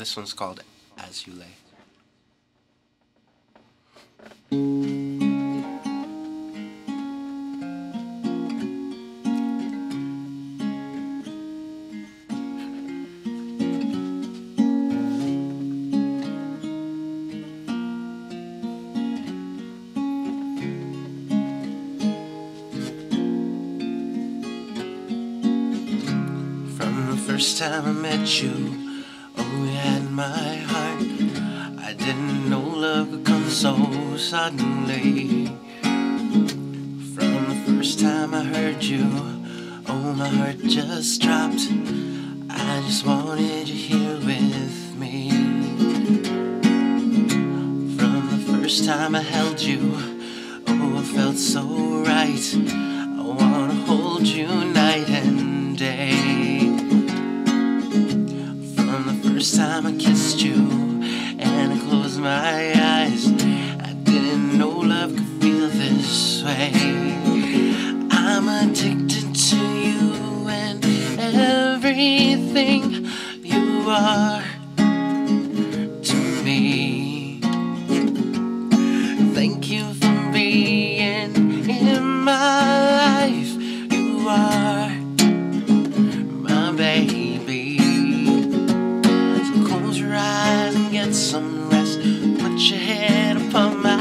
this one's called As You Lay. From the first time I met you, oh, had my heart. I didn't know love could come so suddenly. From the first time I heard you, oh, my heart just dropped. I just wanted you here with me. From the first time I held you, oh, it felt so right. I wanna hold you night first time I kissed you and I closed my eyes, I didn't know love could feel this way. I'm addicted to you and everything you are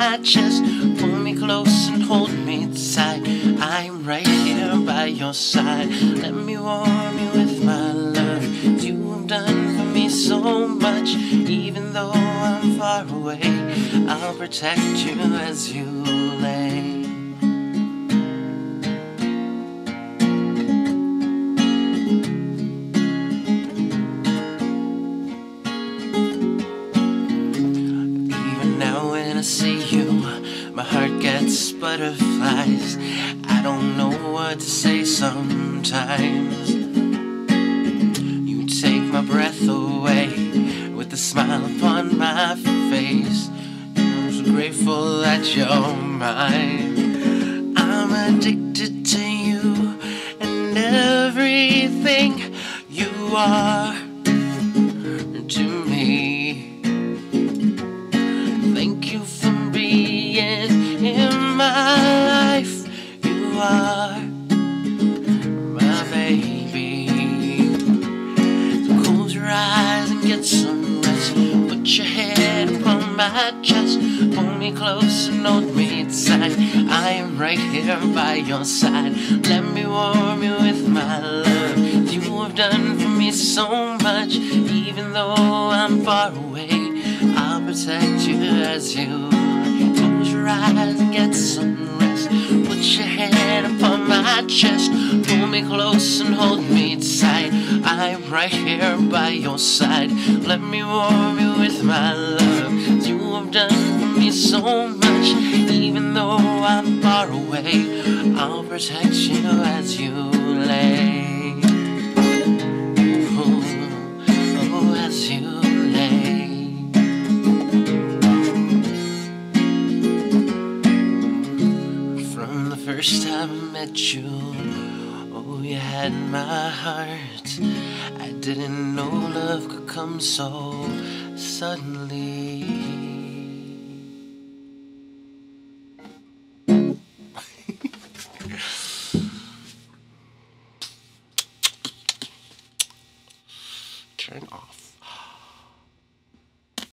my chest. Pull me close and hold me tight. I'm right here by your side. Let me warm you with my love. You have done for me so much. Even though I'm far away, I'll protect you as you lay. Butterflies. I don't know what to say sometimes. You take my breath away with a smile upon my face. I'm so grateful that you're mine. I'm addicted to you and everything you are close and hold me tight. I am right here by your side. Let me warm you with my love. You have done for me so much. Even though I'm far away, I'll protect you as you close your eyes and get some rest. Put your head upon my chest. Pull me close and hold me tight. I'm right here by your side. Let me warm you with my love. You have done me so much. Even though I'm far away, I'll protect you as you lay. Oh, as you lay. From the first time I met you, oh, you had my heart. I didn't know love could come so suddenly.